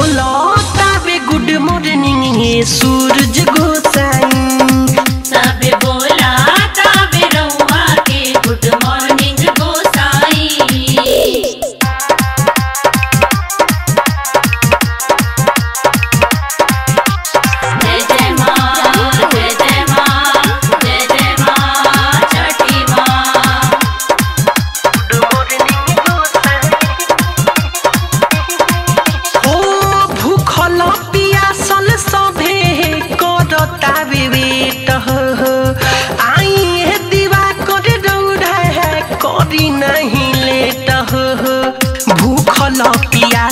बोलो तबे good morning सूरज गोसाई।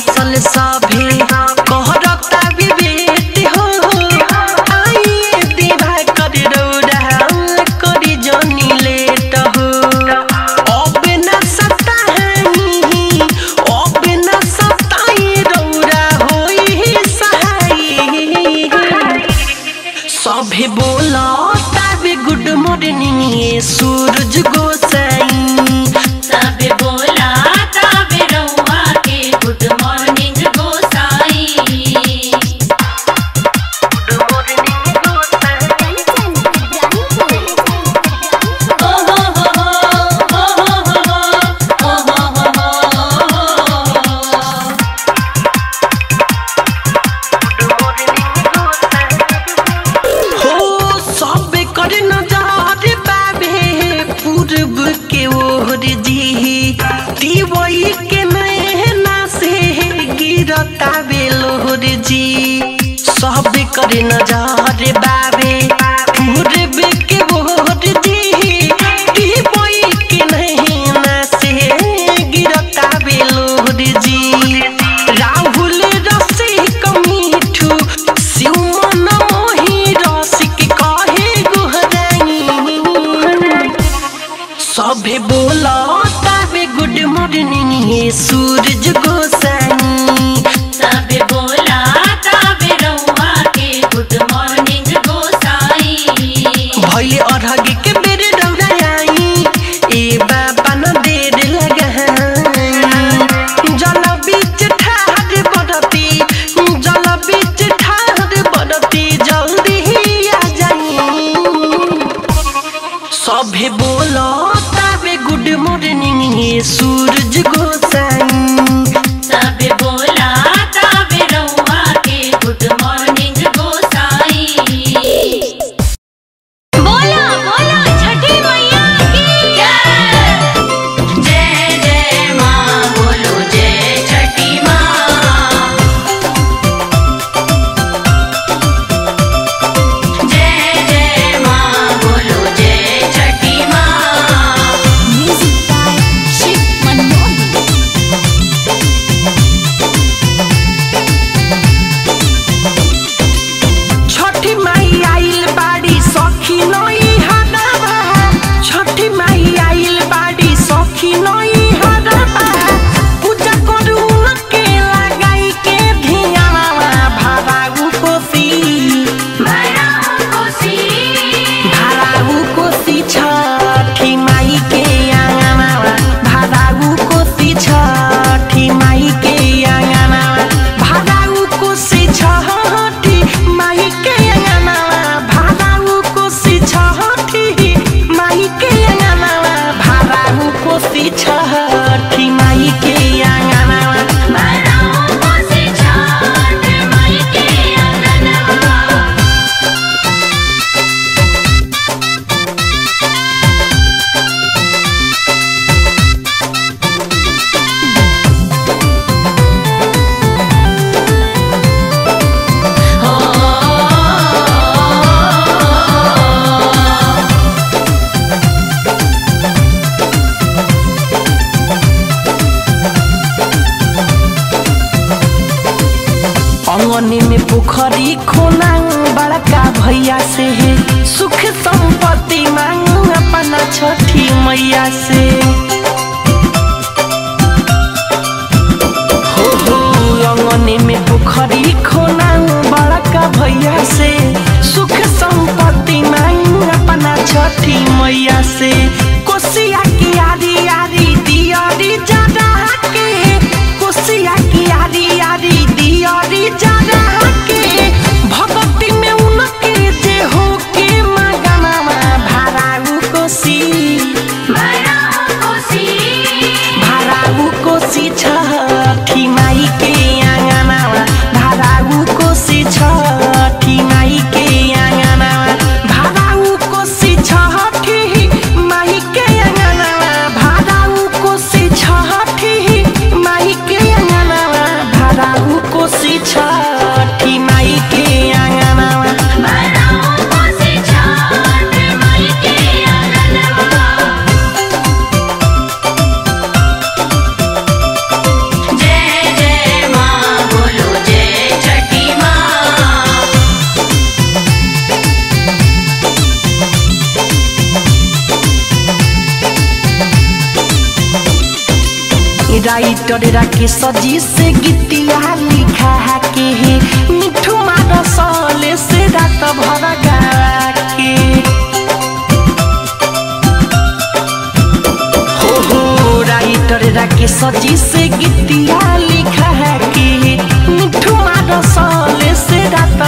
चल सभी पूर्णिनी सूरज को आँगन में पोखरी खोना बड़का भैया से है। सुख संपत्ति मांग, अपना छठी मैया से। हो हो आँगन में पोखरी खोना बड़का भैया से। सुख संपत्ति मांग, अपना छठी मैया से। राइटर के सजी से गीतिया लिखा है के मिठू सले से रात गावा के हो हो राइटर सजी से गीतिया लिखा है के मिठू सले से रात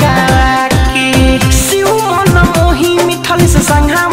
गावा के शिव मन से संघा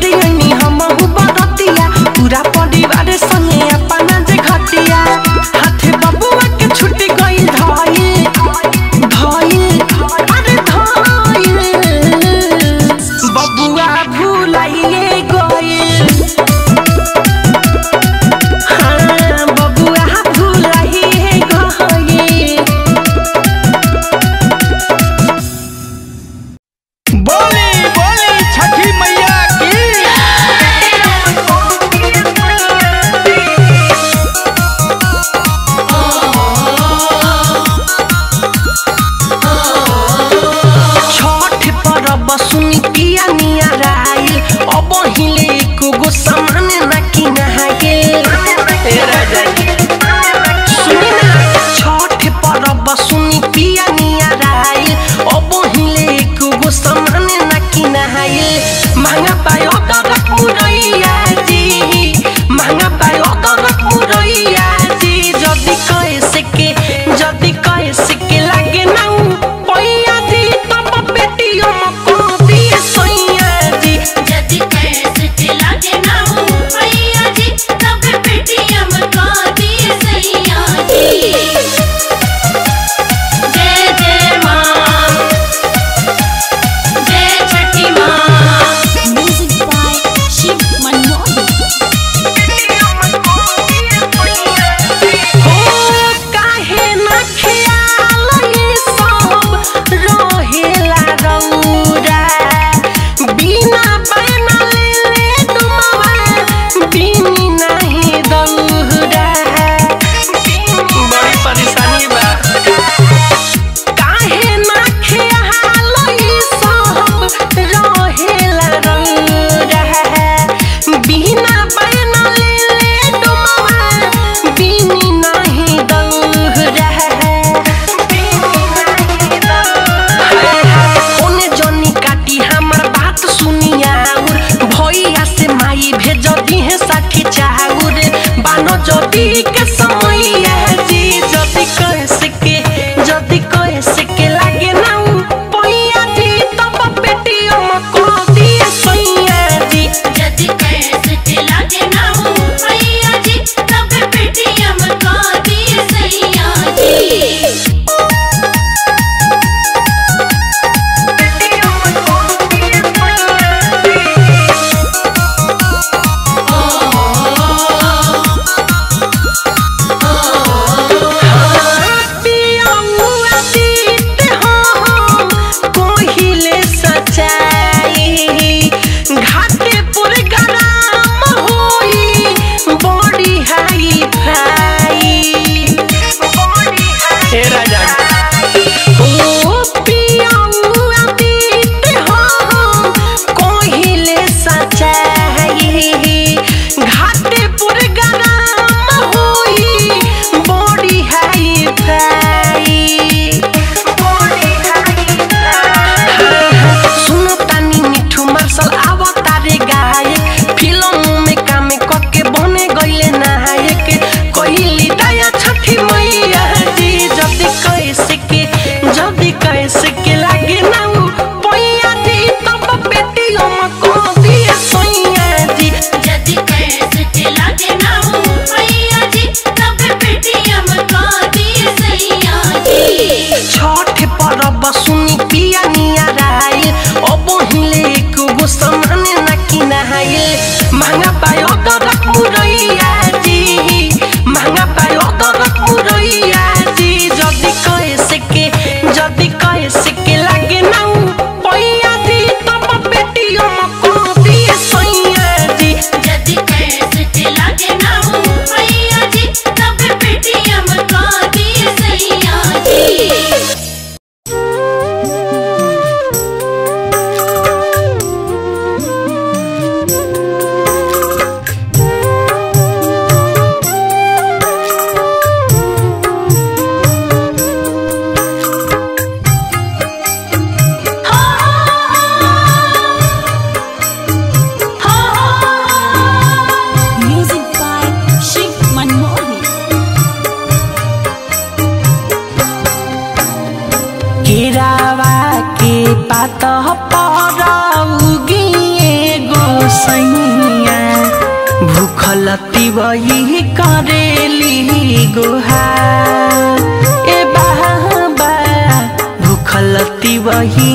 digan करेली ए बाहा बा भूखल तिवही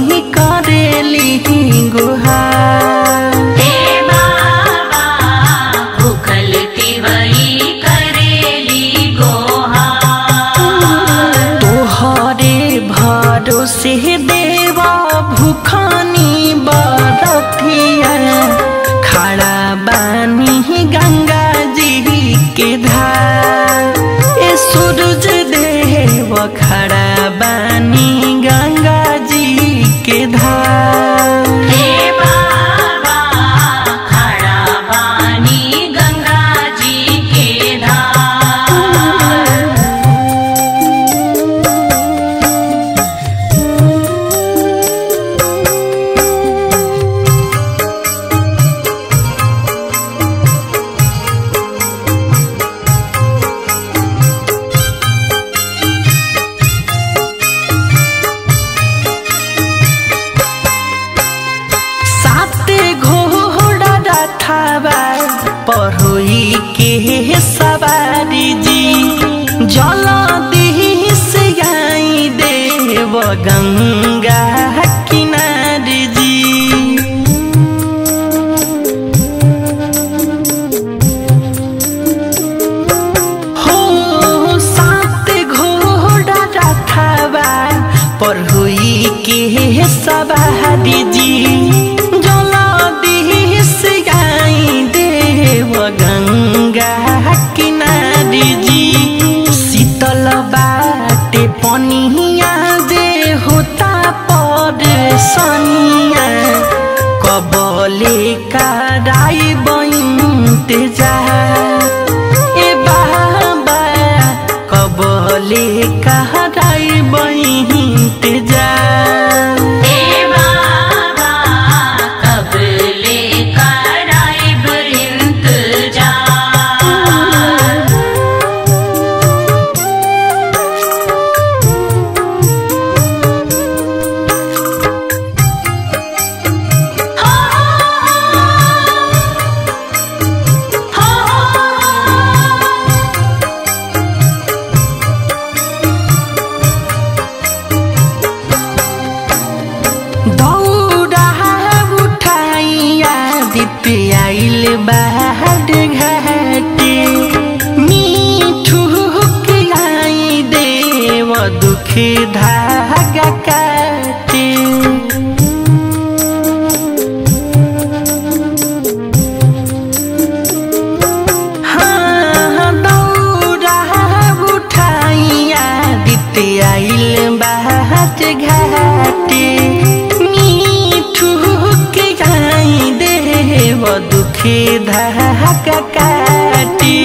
के धहक काटी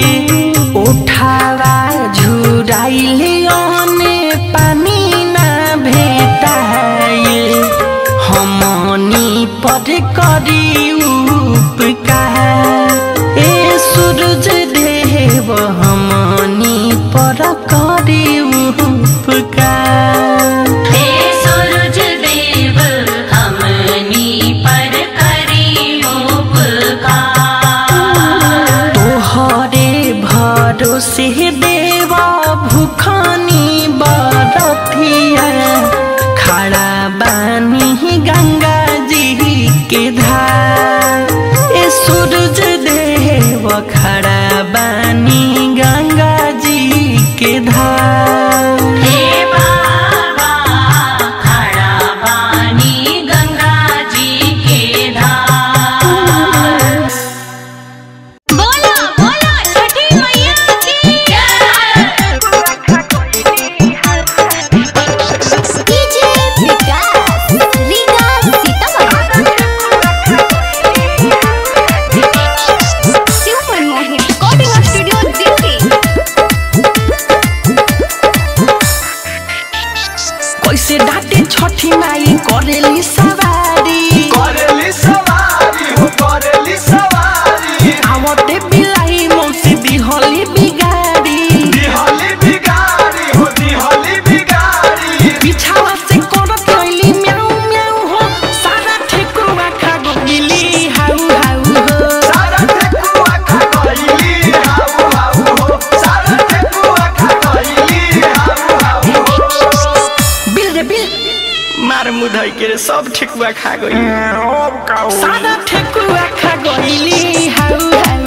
उठावा झुराई लियो मार मुधई के सब ठेकुआ खा गई सादा ठेकुआ खा गई हाउ